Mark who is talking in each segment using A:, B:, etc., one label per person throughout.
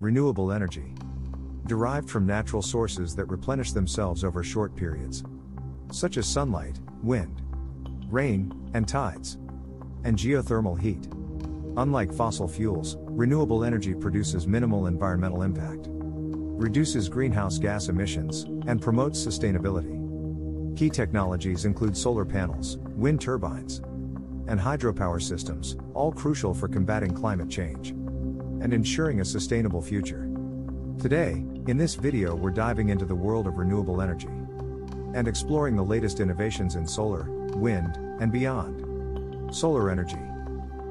A: Renewable energy. Derived from natural sources that replenish themselves over short periods. Such as sunlight, wind, rain, and tides. And geothermal heat. Unlike fossil fuels, renewable energy produces minimal environmental impact, reduces greenhouse gas emissions, and promotes sustainability. Key technologies include solar panels, wind turbines, and hydropower systems, all crucial for combating climate change and ensuring a sustainable future. Today, in this video, we're diving into the world of renewable energy and exploring the latest innovations in solar, wind, and beyond. Solar energy.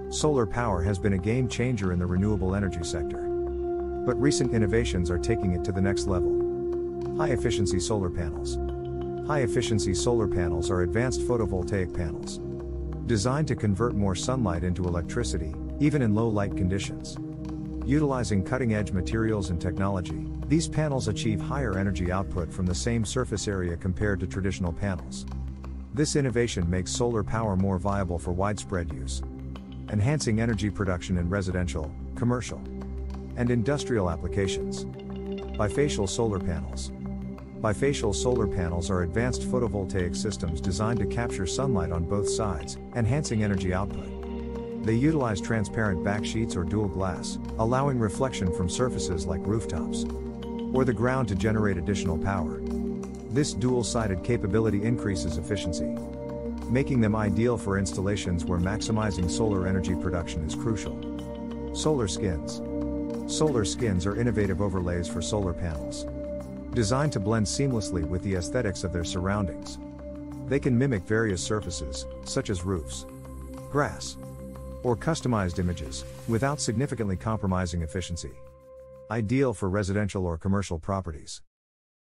A: Solar power has been a game changer in the renewable energy sector. But recent innovations are taking it to the next level. High efficiency solar panels. High efficiency solar panels are advanced photovoltaic panels designed to convert more sunlight into electricity, even in low light conditions. Utilizing cutting edge materials and technology, these panels achieve higher energy output from the same surface area compared to traditional panels. This innovation makes solar power more viable for widespread use enhancing energy production in residential, commercial, and industrial applications. Bifacial solar panels. Bifacial solar panels are advanced photovoltaic systems designed to capture sunlight on both sides, enhancing energy output. They utilize transparent back sheets or dual glass, allowing reflection from surfaces like rooftops or the ground to generate additional power. This dual sided capability increases efficiency, making them ideal for installations where maximizing solar energy production is crucial. Solar skins. Solar skins are innovative overlays for solar panels. Designed to blend seamlessly with the aesthetics of their surroundings. They can mimic various surfaces, such as roofs, grass, or customized images, without significantly compromising efficiency. Ideal for residential or commercial properties.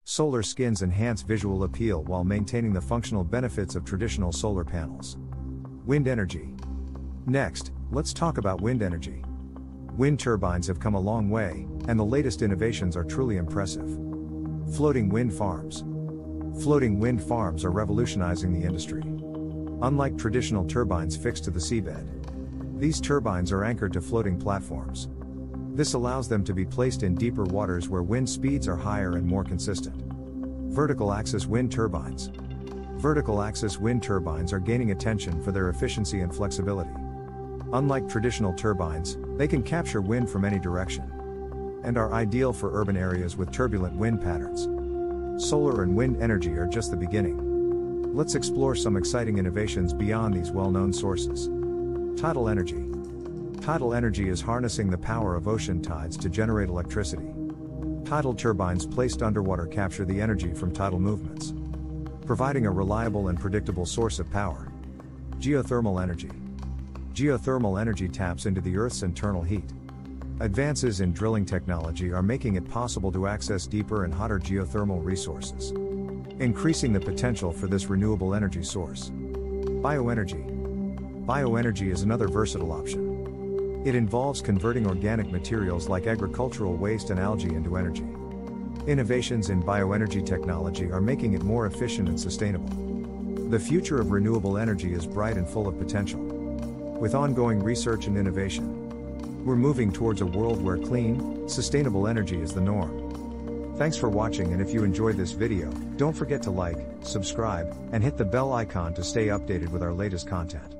A: Solar skins enhance visual appeal while maintaining the functional benefits of traditional solar panels. Wind energy. Next, let's talk about wind energy. Wind turbines have come a long way, and the latest innovations are truly impressive. Floating wind farms. Floating wind farms are revolutionizing the industry. Unlike traditional turbines fixed to the seabed, these turbines are anchored to floating platforms. This allows them to be placed in deeper waters where wind speeds are higher and more consistent. Vertical axis wind turbines. Vertical axis wind turbines are gaining attention for their efficiency and flexibility. Unlike traditional turbines, they can capture wind from any direction and are ideal for urban areas with turbulent wind patterns. Solar and wind energy are just the beginning. Let's explore some exciting innovations beyond these well known sources. Tidal energy. Tidal energy is harnessing the power of ocean tides to generate electricity. Tidal turbines placed underwater capture the energy from tidal movements, providing a reliable and predictable source of power. Geothermal energy. Geothermal energy taps into the Earth's internal heat. Advances in drilling technology are making it possible to access deeper and hotter geothermal resources, increasing the potential for this renewable energy source. Bioenergy. Bioenergy is another versatile option it involves converting organic materials like agricultural waste and algae into energy. Innovations in bioenergy technology are making it more efficient and sustainable. The future of renewable energy is bright and full of potential. With ongoing research and innovation, we're moving towards a world where clean, sustainable energy is the norm. Thanks for watching and if you enjoyed this video, don't forget to like, subscribe, and hit the bell icon to stay updated with our latest content.